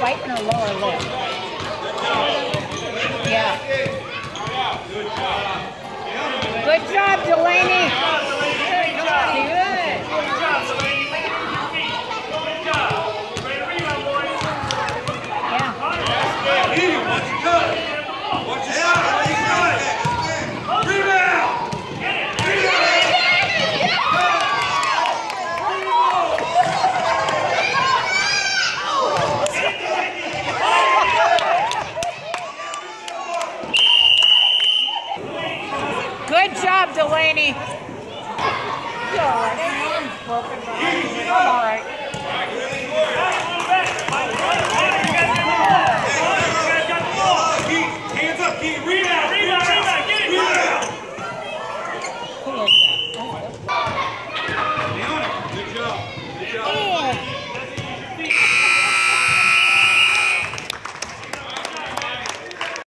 right in her lower lip. Yeah. Good job, Delaney. job, Delaney. You're all right. I'm all right.